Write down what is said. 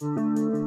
Música